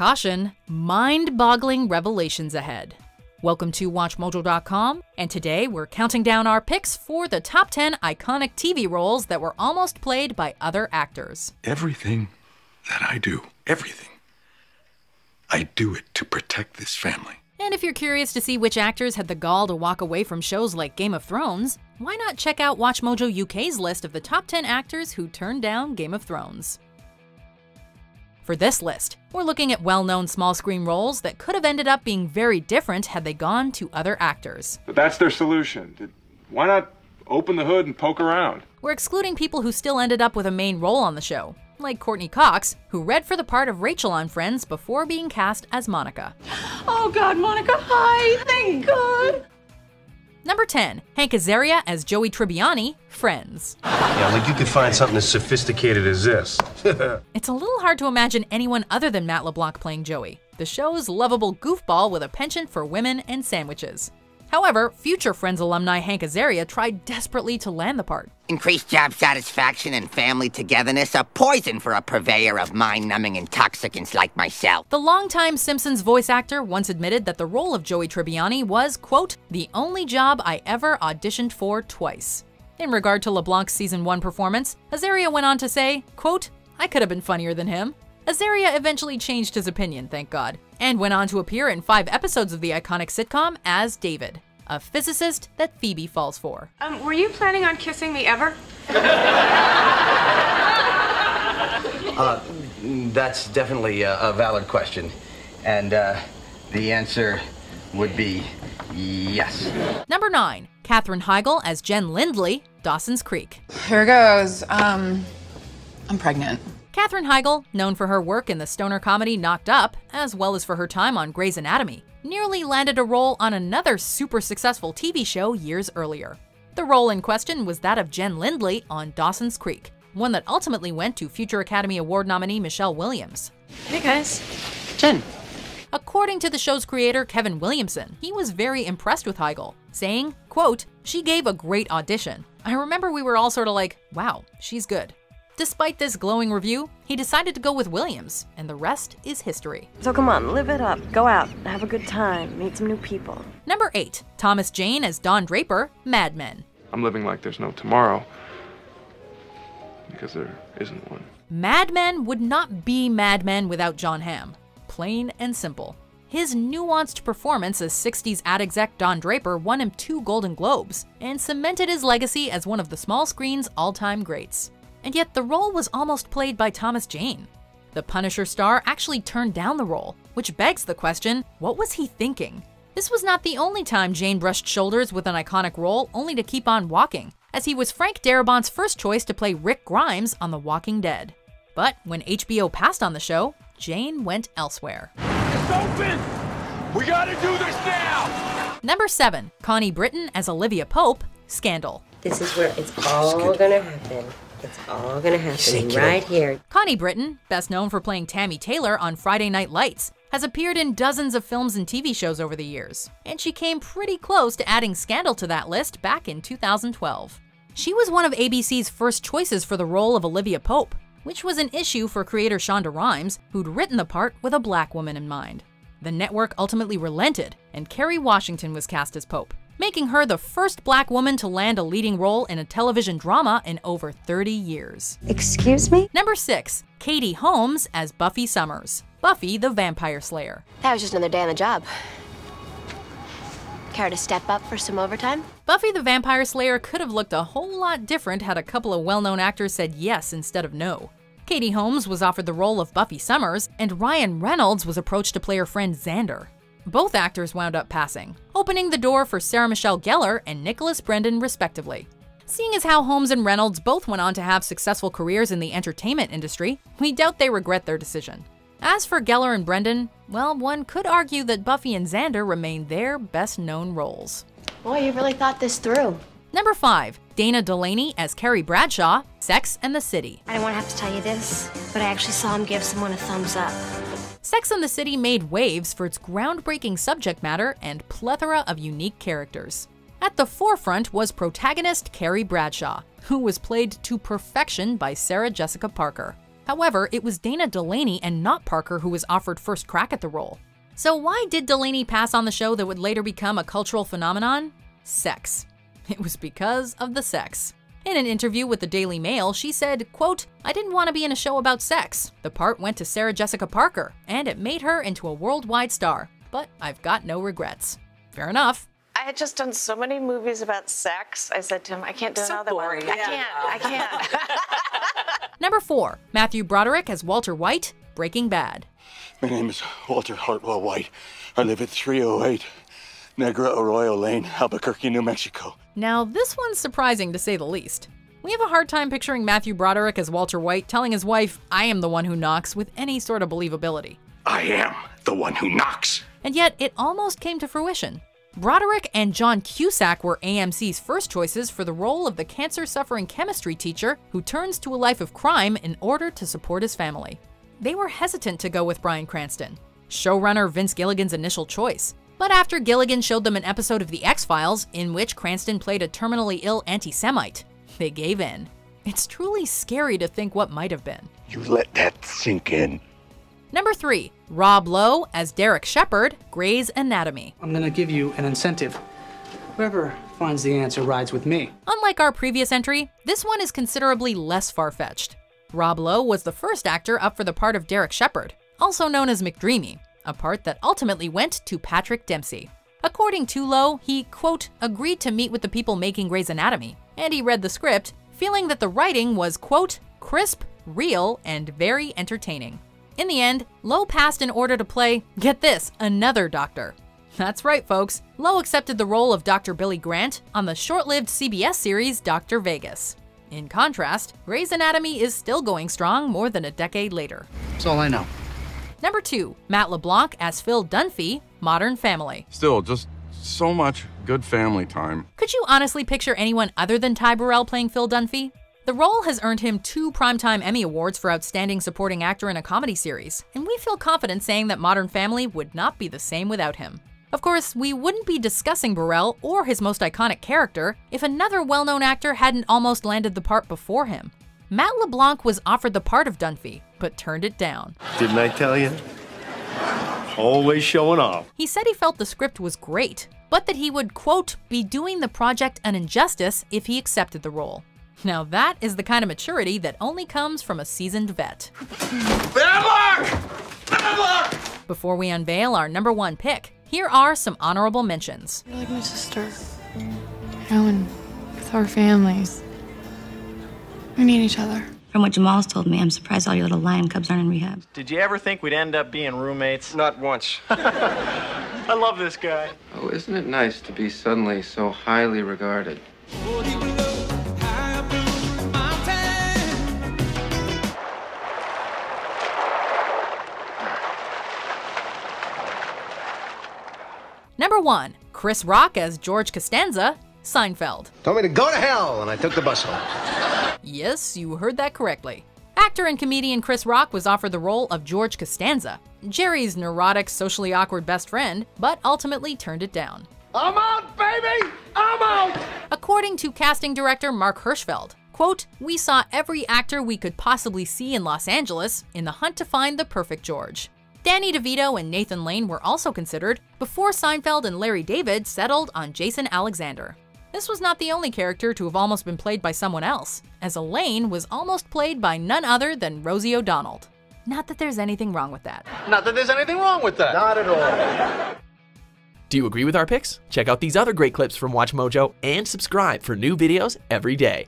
Caution mind boggling revelations ahead. Welcome to WatchMojo.com, and today we're counting down our picks for the top 10 iconic TV roles that were almost played by other actors. Everything that I do, everything, I do it to protect this family. And if you're curious to see which actors had the gall to walk away from shows like Game of Thrones, why not check out WatchMojo UK's list of the top 10 actors who turned down Game of Thrones? For this list, we're looking at well known small screen roles that could have ended up being very different had they gone to other actors. But that's their solution. Why not open the hood and poke around? We're excluding people who still ended up with a main role on the show, like Courteney Cox, who read for the part of Rachel on Friends before being cast as Monica. Oh God, Monica, hi! Thank God! Number 10, Hank Azaria as Joey Tribbiani, Friends. Yeah, like you could find something as sophisticated as this. it's a little hard to imagine anyone other than Matt LeBlanc playing Joey, the show's lovable goofball with a penchant for women and sandwiches. However, future Friends alumni Hank Azaria tried desperately to land the part. Increased job satisfaction and family togetherness are poison for a purveyor of mind-numbing intoxicants like myself. The longtime Simpsons voice actor once admitted that the role of Joey Tribbiani was, quote, the only job I ever auditioned for twice. In regard to LeBlanc's season 1 performance, Azaria went on to say, quote, I could have been funnier than him. Azaria eventually changed his opinion, thank God, and went on to appear in five episodes of the iconic sitcom as David, a physicist that Phoebe falls for. Um, were you planning on kissing me ever? uh, that's definitely a, a, valid question. And uh, the answer would be yes. Number nine, Katherine Heigl as Jen Lindley, Dawson's Creek. Here goes. Um, I'm pregnant. Katherine Heigl, known for her work in the stoner comedy Knocked Up, as well as for her time on Grey's Anatomy, nearly landed a role on another super successful TV show years earlier. The role in question was that of Jen Lindley on Dawson's Creek, one that ultimately went to future Academy Award nominee Michelle Williams. Hey guys, Jen. According to the show's creator Kevin Williamson, he was very impressed with Heigl, saying, quote, she gave a great audition. I remember we were all sort of like, wow, she's good. Despite this glowing review, he decided to go with Williams, and the rest is history. So come on, live it up. Go out, have a good time, meet some new people. Number 8. Thomas Jane as Don Draper, Mad Men. I'm living like there's no tomorrow. Because there isn't one. Mad Men would not be Mad Men without Jon Hamm. Plain and simple. His nuanced performance as 60s ad exec Don Draper won him two Golden Globes and cemented his legacy as one of the small screen's all time greats and yet the role was almost played by Thomas Jane. The Punisher star actually turned down the role, which begs the question what was he thinking? This was not the only time Jane brushed shoulders with an iconic role only to keep on walking, as he was Frank Darabont's first choice to play Rick Grimes on The Walking Dead. But when HBO passed on the show, Jane went elsewhere. It's open! We gotta do this now! Number 7. Connie Britton as Olivia Pope, Scandal. This is where it's all gonna happen. It's all gonna happen right here. Connie Britton, best known for playing Tami Taylor on Friday Night Lights, has appeared in dozens of films and TV shows over the years, and she came pretty close to adding Scandal to that list back in 2012. She was one of ABC's first choices for the role of Olivia Pope, which was an issue for creator Shonda Rhimes, who'd written the part with a black woman in mind. The network ultimately relented, and Kerry Washington was cast as Pope, making her the first black woman to land a leading role in a television drama in over 30 years. Excuse me? Number 6. Katie Holmes as Buffy Summers, Buffy the Vampire Slayer. That was just another day on the job. Care to step up for some overtime? Buffy the Vampire Slayer could have looked a whole lot different had a couple of well known actors said yes instead of no. Katie Holmes was offered the role of Buffy Summers, and Ryan Reynolds was approached to play her friend Xander. Both actors wound up passing, opening the door for Sarah Michelle Gellar and Nicholas Brendon, respectively. Seeing as how Holmes and Reynolds both went on to have successful careers in the entertainment industry, we doubt they regret their decision. As for Gellar and Brendon, well, one could argue that Buffy and Xander remain their best known roles. Boy, you really thought this through. Number 5. Dana Delany as Carrie Bradshaw, Sex and the City. I don't want to have to tell you this, but I actually saw him give someone a thumbs up. Sex and the City made waves for its groundbreaking subject matter and plethora of unique characters. At the forefront was protagonist Carrie Bradshaw, who was played to perfection by Sarah Jessica Parker. However, it was Dana Delany and not Parker who was offered first crack at the role. So why did Delany pass on the show that would later become a cultural phenomenon? Sex. It was because of the sex. In an interview with the Daily Mail, she said, quote, I didn't want to be in a show about sex. The part went to Sarah Jessica Parker, and it made her into a worldwide star. But I've got no regrets. Fair enough. I had just done so many movies about sex. I said to him, I can't do So another boring. one. I Yeah. can't. I can't. Number 4. Matthew Broderick as Walter White, Breaking Bad. My name is Walter Hartwell White. I live at 308 Negra Arroyo Lane, Albuquerque, New Mexico. Now, this one's surprising to say the least. We have a hard time picturing Matthew Broderick as Walter White telling his wife, I am the one who knocks, with any sort of believability. I am the one who knocks. And yet, it almost came to fruition. Broderick and John Cusack were AMC's first choices for the role of the cancer suffering chemistry teacher who turns to a life of crime in order to support his family. They were hesitant to go with Bryan Cranston, showrunner Vince Gilligan's initial choice. But after Gilligan showed them an episode of The X Files in which Cranston played a terminally ill anti Semite, they gave in. It's truly scary to think what might have been. You let that sink in. Number 3. Rob Lowe as Derek Shepherd, Grey's Anatomy. I'm gonna give you an incentive. Whoever finds the answer rides with me. Unlike our previous entry, this one is considerably less far fetched. Rob Lowe was the first actor up for the part of Derek Shepherd, also known as McDreamy, a part that ultimately went to Patrick Dempsey. According to Lowe, he, quote, agreed to meet with the people making Grey's Anatomy, and he read the script, feeling that the writing was, quote, crisp, real, and very entertaining. In the end, Lowe passed in order to play, get this, another doctor. That's right, folks. Lowe accepted the role of Dr. Billy Grant on the short lived CBS series Dr. Vegas. In contrast, Grey's Anatomy is still going strong more than a decade later. That's all I know. Number 2. Matt LeBlanc as Phil Dunphy, Modern Family. Still, just so much good family time. Could you honestly picture anyone other than Ty Burrell playing Phil Dunphy? The role has earned him two Primetime Emmy Awards for Outstanding Supporting Actor in a Comedy Series, and we feel confident saying that Modern Family would not be the same without him. Of course, we wouldn't be discussing Burrell or his most iconic character if another well known actor hadn't almost landed the part before him. Matt LeBlanc was offered the part of Dunphy, but turned it down. Didn't I tell you? Always showing off. He said he felt the script was great, but that he would, quote, be doing the project an injustice if he accepted the role. Now, that is the kind of maturity that only comes from a seasoned vet. Bad luck! Bad luck! Before we unveil our number one pick, here are some honorable mentions. You're like my sister. You know, and with our families, we need each other. From what Jamal's told me, I'm surprised all your little lion cubs aren't in rehab. Did you ever think we'd end up being roommates? Not once. I love this guy. Oh, isn't it nice to be suddenly so highly regarded? Number one, Chris Rock as George Costanza, Seinfeld. Told me to go to hell, and I took the bus home. Yes, you heard that correctly. Actor and comedian Chris Rock was offered the role of George Costanza, Jerry's neurotic, socially awkward best friend, but ultimately turned it down. I'm out, baby! I'm out! According to casting director Marc Hirschfeld, quote, We saw every actor we could possibly see in Los Angeles in the hunt to find the perfect George. Danny DeVito and Nathan Lane were also considered before Seinfeld and Larry David settled on Jason Alexander. This was not the only character to have almost been played by someone else, as Elaine was almost played by none other than Rosie O'Donnell. Not that there's anything wrong with that. Not that there's anything wrong with that. Not at all. Do you agree with our picks? Check out these other great clips from WatchMojo and subscribe for new videos every day.